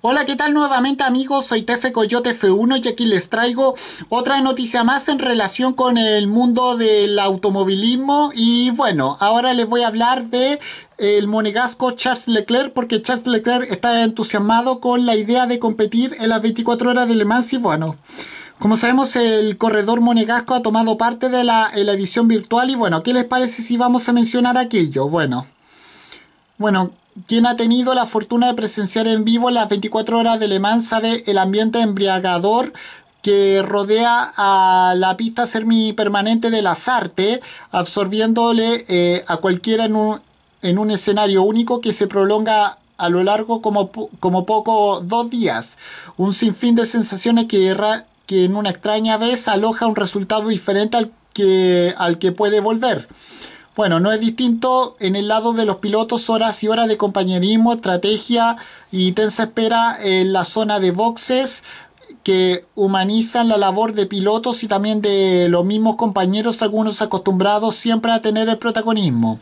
Hola, ¿qué tal nuevamente amigos? Soy Tefe Coyote F1 y aquí les traigo otra noticia más en relación con el mundo del automovilismo y bueno, ahora les voy a hablar de el monegasco Charles Leclerc porque Charles Leclerc está entusiasmado con la idea de competir en las 24 horas de Le Mans y bueno, como sabemos el corredor monegasco ha tomado parte de la, la edición virtual y bueno, ¿qué les parece si vamos a mencionar aquello? Bueno, bueno, quien ha tenido la fortuna de presenciar en vivo las 24 horas de Le Mans sabe el ambiente embriagador que rodea a la pista semipermanente de las artes, absorbiéndole eh, a cualquiera en un, en un, escenario único que se prolonga a lo largo como, como poco dos días. Un sinfín de sensaciones que, que en una extraña vez aloja un resultado diferente al que, al que puede volver. Bueno, no es distinto en el lado de los pilotos, horas y horas de compañerismo, estrategia y tensa espera en la zona de boxes que humanizan la labor de pilotos y también de los mismos compañeros, algunos acostumbrados siempre a tener el protagonismo.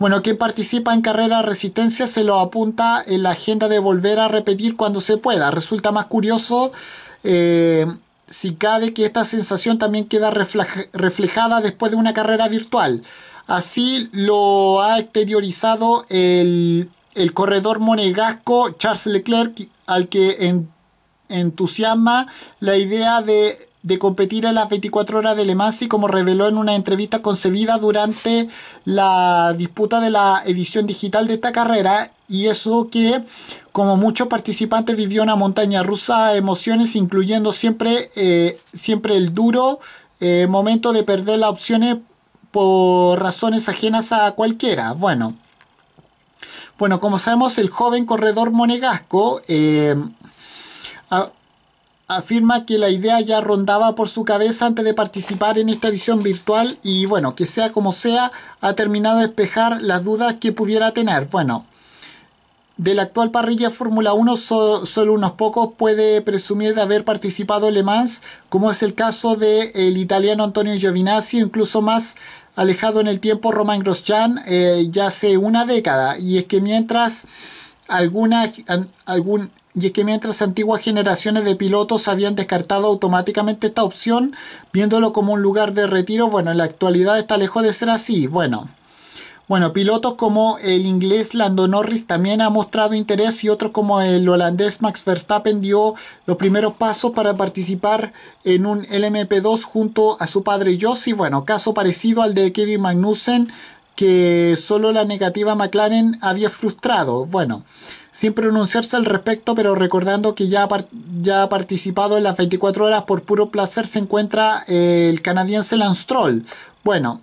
Bueno, quien participa en carrera resistencia se lo apunta en la agenda de volver a repetir cuando se pueda. Resulta más curioso eh, si cabe que esta sensación también queda reflejada después de una carrera virtual. Así lo ha exteriorizado el, corredor monegasco Charles Leclerc, al que entusiasma la idea de, competir en las 24 horas de Le Mans y como reveló en una entrevista concebida durante la disputa de la edición digital de esta carrera y eso que como muchos participantes vivió una montaña rusa de emociones incluyendo siempre, eh, siempre el duro eh, momento de perder las opciones por razones ajenas a cualquiera. Bueno, bueno como sabemos, el joven corredor monegasco eh, afirma que la idea ya rondaba por su cabeza antes de participar en esta edición virtual y bueno, que sea como sea, ha terminado de despejar las dudas que pudiera tener. Bueno, de la actual parrilla Fórmula 1 solo unos pocos puede presumir de haber participado Le Mans, como es el caso del el italiano Antonio Giovinazzi, incluso más alejado en el tiempo Romain Grosjean eh, ya hace una década. Y es que mientras alguna, y es que mientras antiguas generaciones de pilotos habían descartado automáticamente esta opción, viéndolo como un lugar de retiro, bueno, en la actualidad está lejos de ser así. Bueno, bueno, pilotos como el inglés Lando Norris también ha mostrado interés y otros como el holandés Max Verstappen dio los primeros pasos para participar en un LMP2 junto a su padre Joss y bueno, caso parecido al de Kevin Magnussen que solo la negativa McLaren había frustrado. Bueno, sin pronunciarse al respecto, pero recordando que ya, ya ha participado en las 24 horas por puro placer, se encuentra el canadiense Lance Stroll. Bueno,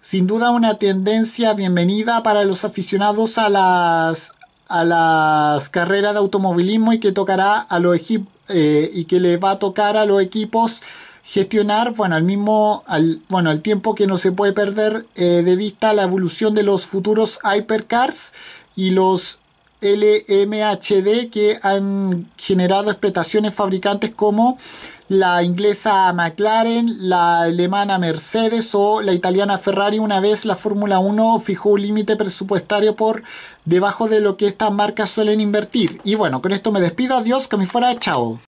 sin duda una tendencia bienvenida para los aficionados a las, a las carreras de automovilismo y que tocará a los eh, y que le va a tocar a los equipos gestionar, bueno, al mismo, al, bueno, al tiempo que no se puede perder eh, de vista la evolución de los futuros hypercars y los LMHD que han generado expectaciones fabricantes como la inglesa McLaren, la alemana Mercedes o la italiana Ferrari una vez la Fórmula 1 fijó un límite presupuestario por debajo de lo que estas marcas suelen invertir. Y bueno, con esto me despido, adiós, que me fuera, chao.